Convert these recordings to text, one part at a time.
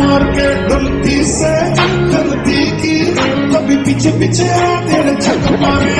मार के गलती से गलती की कभी पीछे पीछे आते झक मारे।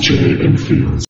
J. and Fields.